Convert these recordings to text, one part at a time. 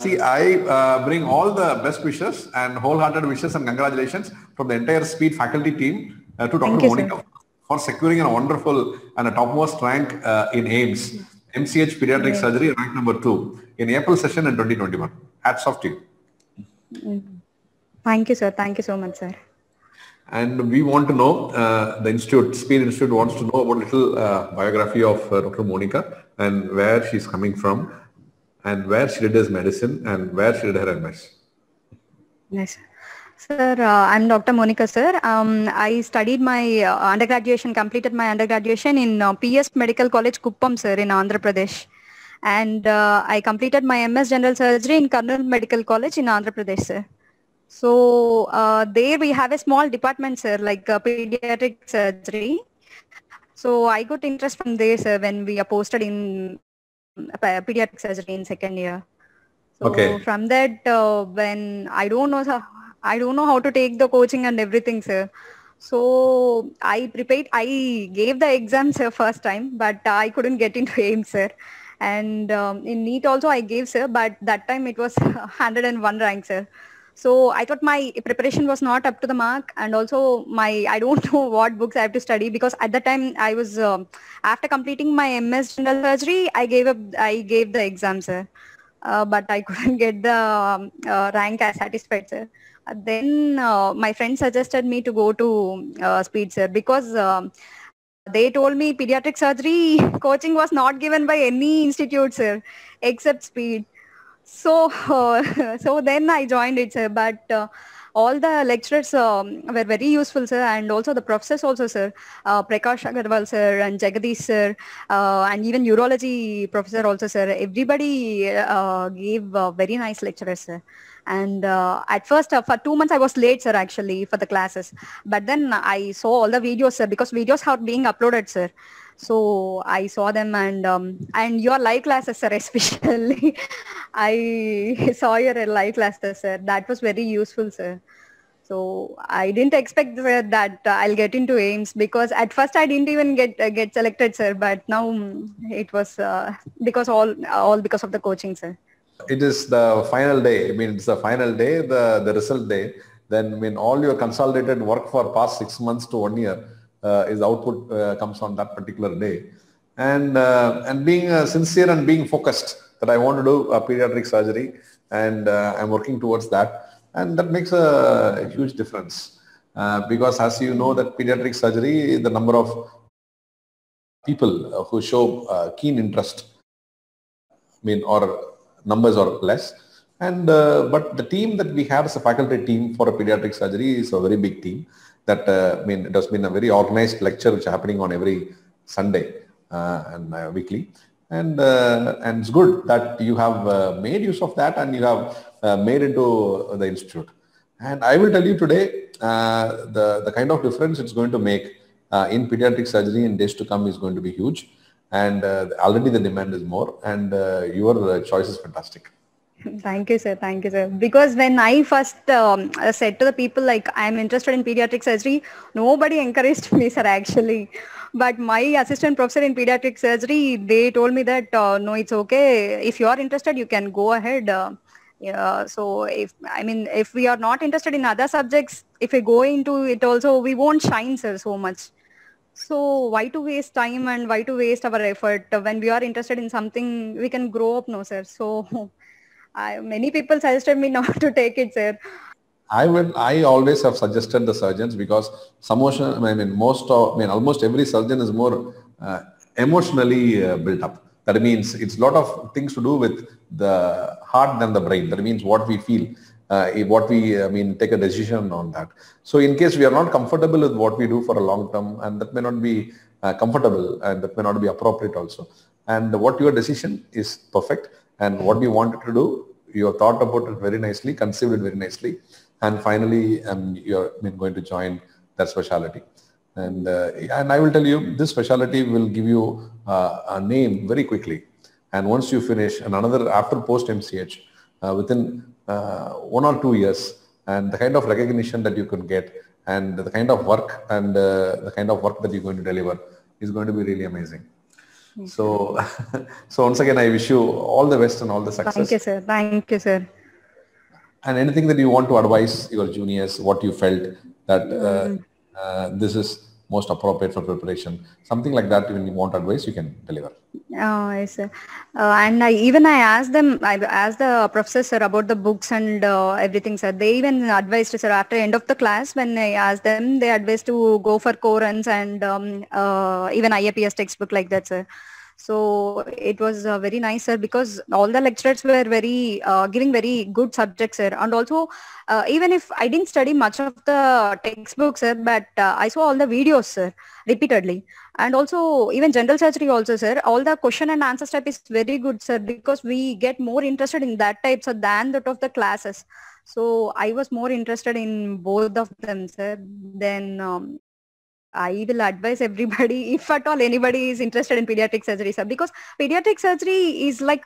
See, I uh, bring all the best wishes and wholehearted wishes and congratulations from the entire Speed faculty team uh, to Dr. you, Monika for securing a wonderful and a topmost rank uh, in AIIMS, MCH Pediatric Surgery, rank number two in April session in 2021. Hats off to you. Thank you, sir. Thank you so much, sir. And we want to know, uh, the institute, Speed Institute wants to know about little uh, biography of uh, Dr. Monika and where she's coming from and where she did his medicine and where she did her MS. Yes. Sir, uh, I'm Dr. Monika, sir. Um, I studied my uh, undergraduation, completed my undergraduation in uh, PS Medical College, Kuppam, sir, in Andhra Pradesh. And uh, I completed my MS General Surgery in Kurnool Medical College in Andhra Pradesh, sir. So uh, there we have a small department, sir, like uh, pediatric surgery. So I got interest from there, sir, when we are posted in pediatric surgery in second year. So Okay. from that, uh, when I don't know, sir, I don't know how to take the coaching and everything, sir. So I prepared, I gave the exam, sir, first time, but I couldn't get into AIIMS, sir. And um, in NEET also I gave, sir, but that time it was 101 rank, sir. So I thought my preparation was not up to the mark and also my, I don't know what books I have to study because at that time I was, um, after completing my MS general surgery, I gave up, I gave the exam, sir. Uh, but I couldn't get the um, uh, rank as satisfied, sir. Uh, then uh, my friend suggested me to go to uh, Speed, sir, because um, they told me pediatric surgery coaching was not given by any institute, sir, except Speed. So, uh, so then I joined it, sir. But uh, all the lecturers um, were very useful, sir, and also the professors also, sir. Uh, Prakash Agarwal, sir, and Jagadish, sir, uh, and even urology professor also, sir. Everybody uh, gave uh, very nice lectures, sir. And at first, for two months, I was late, sir, actually, for the classes. But then I saw all the videos, sir, because videos are being uploaded, sir. So I saw them and um, and your live classes, sir, especially. I saw your live classes, sir. That was very useful, sir. So I didn't expect sir, that uh, I'll get into AIIMS because at first I didn't even get uh, get selected, sir. But now mm, it was uh, because all all because of the coaching, sir. It is the final day. I mean, it's the final day, the, the result day. Then when all your consolidated work for past six months to one year uh, is output uh, comes on that particular day. And, uh, and being sincere and being focused that I want to do a pediatric surgery and I'm working towards that. And that makes a huge difference. Because as you know that pediatric surgery, the number of people who show keen interest I mean, or numbers are less. And uh, but the team that we have as a faculty team for a pediatric surgery is a very big team. That uh, mean, it has been a very organized lecture which is happening on every Sunday uh, and uh, weekly. And uh, and it's good that you have uh, made use of that and you have uh, made into the institute. And I will tell you today the the kind of difference it's going to make in pediatric surgery in days to come is going to be huge and already the demand is more and your choice is fantastic Thank you, sir. Thank you, sir. Because when I first um, uh, said to the people like I'm interested in pediatric surgery, nobody encouraged me, sir. Actually, but my assistant professor in pediatric surgery, they told me that uh, no, it's okay. If you are interested, you can go ahead. Uh, yeah, so if I mean if we are not interested in other subjects, if we go into it also, we won't shine, sir, so much. So why to waste time and why to waste our effort when we are interested in something we can grow up, no, sir. So I, many people suggested me not to take it, sir. i will i always have suggested the surgeons because some motion i mean most of i mean almost every surgeon is more uh, emotionally uh, built up. That means it's a lot of things to do with the heart than the brain. That means what we feel uh, what we i mean take a decision on that. So in case we are not comfortable with what we do for a long term and that may not be uh, comfortable and that may not be appropriate also. And what your decision is perfect and what you wanted to do you have thought about it very nicely conceived it very nicely and finally um, you're going to join that specialty and uh, and I will tell you this specialty will give you uh, a name very quickly and once you finish and another after post MCH uh, within uh, one or two years and the kind of recognition that you can get and the kind of work and uh, the kind of work that you're going to deliver is going to be really amazing. So, so once again, I wish you all the best and all the success. Thank you, sir. Thank you, sir. And anything that you want to advise your juniors, what you felt that uh, uh, this is most appropriate for preparation, something like that. When you want advice, you can deliver. Oh, yes, sir. Uh, and I, even I asked them, I asked the professor about the books and uh, everything, sir. They even advised, sir, after end of the class, when I asked them, they advised to go for Coran's and um, uh, even IAPS textbook like that, sir. So it was uh, very nice, sir, because all the lecturers were very uh, giving very good subjects, sir. And also, uh, even if I didn't study much of the textbooks, sir, but uh, I saw all the videos, sir, repeatedly. And also, even general surgery also, sir, all the question and answer type is very good, sir, because we get more interested in that type, sir, than that of the classes. So I was more interested in both of them, sir. Then um, I will advise everybody, if at all anybody is interested in pediatric surgery, sir, because pediatric surgery is like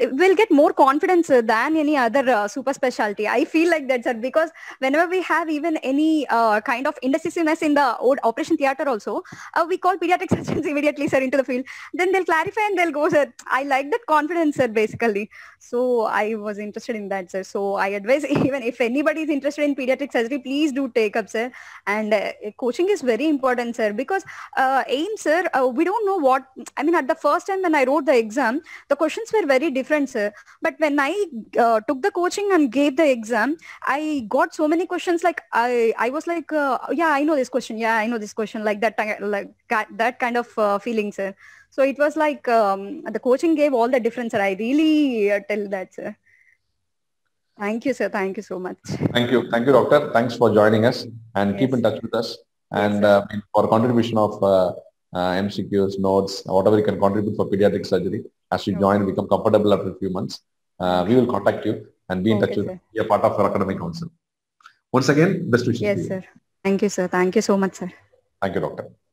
will get more confidence uh, than any other uh, super specialty. I feel like that, sir, because whenever we have even any uh, kind of indecisiveness in the old operation theater also, we call pediatric surgeons immediately, sir, into the field. Then they'll clarify and they'll go, sir. I like that confidence, sir, basically. So I was interested in that, sir. So I advise even if anybody is interested in pediatric surgery, please do take up, sir. And uh, coaching is very important, sir, because uh, AIM, sir, uh, we don't know what, I mean, at the first time when I wrote the exam, the questions were very different, sir. But when I uh, took the coaching and gave the exam, I got so many questions like I, I was like, uh, yeah, I know this question. Yeah, I know this question. Like that, like that kind of uh, feeling, sir. So it was like um, the coaching gave all the difference, sir. I really uh, tell that, sir. Thank you, sir. Thank you so much. Thank you. Thank you, doctor. Thanks for joining us and keep in touch with us. And uh, for contribution of uh, uh, MCQs, notes, whatever you can contribute for pediatric surgery, as you join and become comfortable after a few months, uh, we will contact you and be in touch Okay, with sir. be a part of our academic council. Once again, best wishes Yes, you. sir. Thank you, sir. Thank you so much, sir. Thank you, doctor.